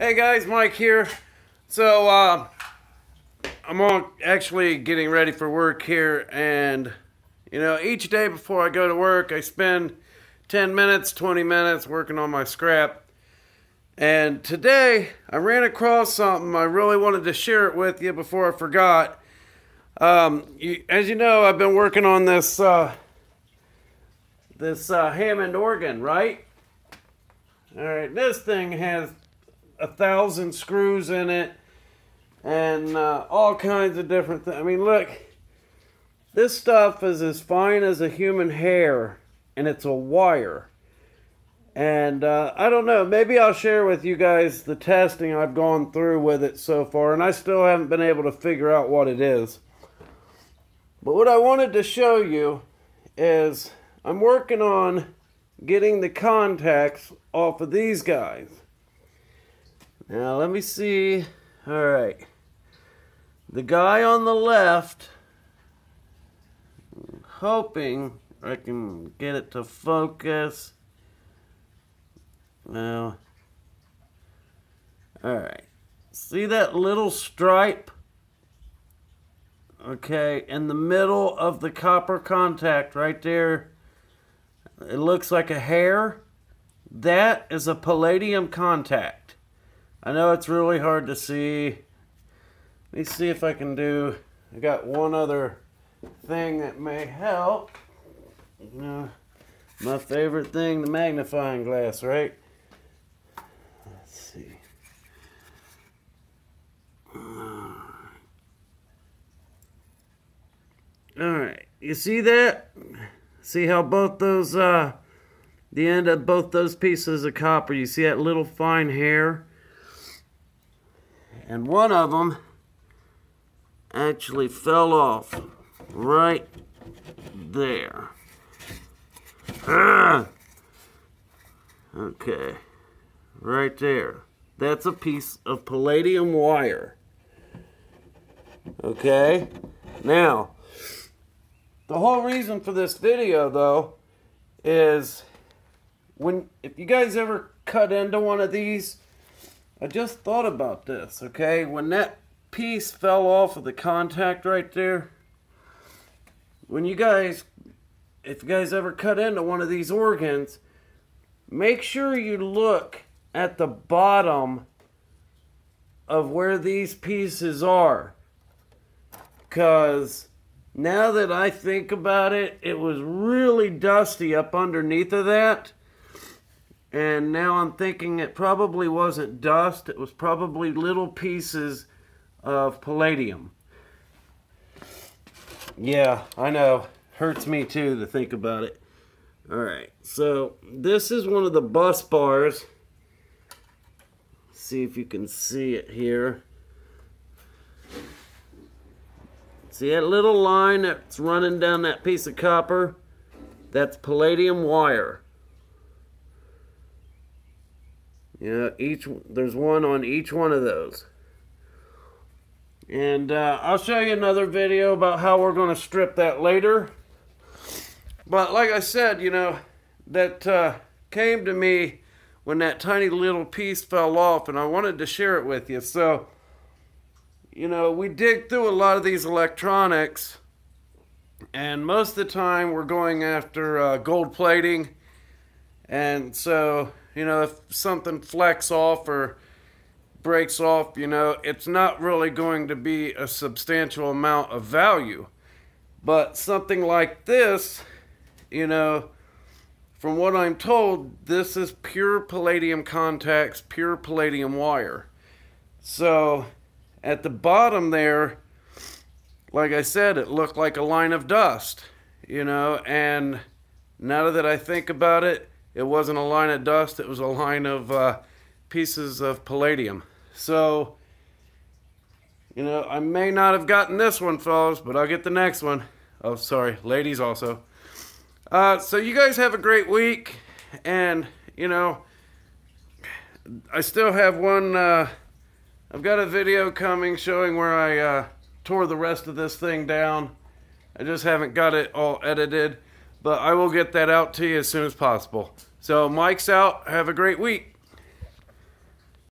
Hey guys, Mike here. So, uh, I'm actually getting ready for work here, and you know, each day before I go to work, I spend 10 minutes, 20 minutes working on my scrap. And today, I ran across something I really wanted to share it with you before I forgot. Um, you, as you know, I've been working on this uh, this uh, Hammond organ, right? All right, this thing has a thousand screws in it and uh, all kinds of different things. I mean, look, this stuff is as fine as a human hair and it's a wire. And uh, I don't know, maybe I'll share with you guys the testing I've gone through with it so far, and I still haven't been able to figure out what it is. But what I wanted to show you is I'm working on getting the contacts off of these guys. Now let me see. All right. The guy on the left, hoping I can get it to focus. Now, all right. See that little stripe? Okay, in the middle of the copper contact right there, it looks like a hair. That is a palladium contact. I know it's really hard to see. Let me see if I can do, I got one other thing that may help. Uh, my favorite thing, the magnifying glass, right? Let's see. Alright, you see that? See how both those, uh, the end of both those pieces of copper, you see that little fine hair? And one of them actually fell off right there. Ah! Okay, right there. That's a piece of palladium wire. Okay, now, the whole reason for this video though is when, if you guys ever cut into one of these, I just thought about this, okay? When that piece fell off of the contact right there, when you guys, if you guys ever cut into one of these organs, make sure you look at the bottom of where these pieces are. Because now that I think about it, it was really dusty up underneath of that. And now I'm thinking it probably wasn't dust, it was probably little pieces of palladium. Yeah, I know. Hurts me too to think about it. Alright, so this is one of the bus bars. See if you can see it here. See that little line that's running down that piece of copper? That's palladium wire. Yeah, each there's one on each one of those. And uh, I'll show you another video about how we're going to strip that later. But like I said, you know, that uh, came to me when that tiny little piece fell off and I wanted to share it with you. So, you know, we dig through a lot of these electronics and most of the time we're going after uh, gold plating. And so you know, if something flecks off or breaks off, you know, it's not really going to be a substantial amount of value. But something like this, you know, from what I'm told, this is pure palladium contacts, pure palladium wire. So at the bottom there, like I said, it looked like a line of dust, you know, and now that I think about it, it wasn't a line of dust, it was a line of uh, pieces of palladium. So, you know, I may not have gotten this one, fellas, but I'll get the next one. Oh, sorry, ladies also. Uh, so you guys have a great week, and, you know, I still have one, uh, I've got a video coming showing where I uh, tore the rest of this thing down. I just haven't got it all edited. But I will get that out to you as soon as possible. So Mike's out. Have a great week.